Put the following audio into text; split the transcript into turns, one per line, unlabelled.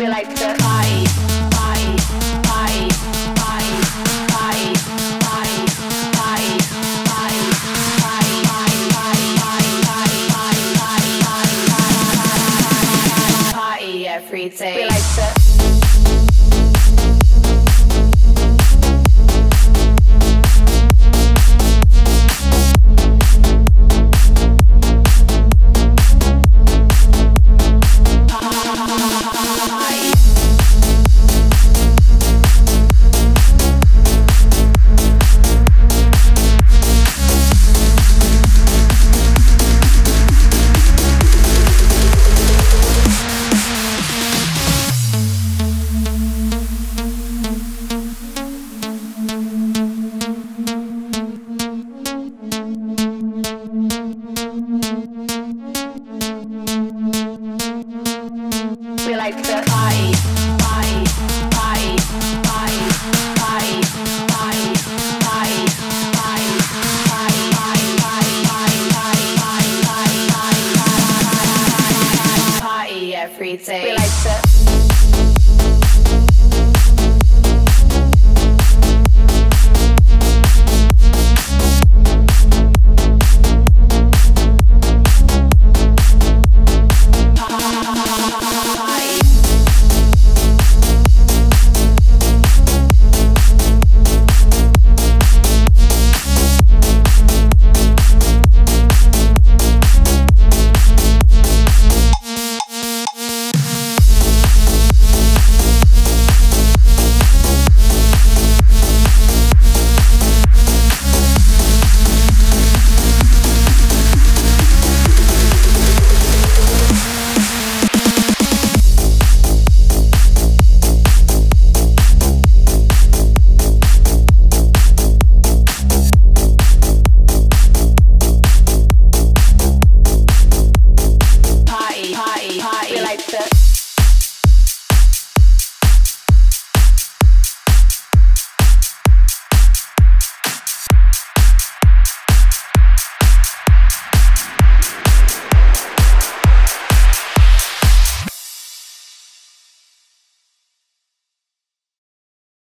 she likes the eye.
We like the
We like the party,
party, party, party, party, party, party, party, party, party, party, party,
party, party, party, party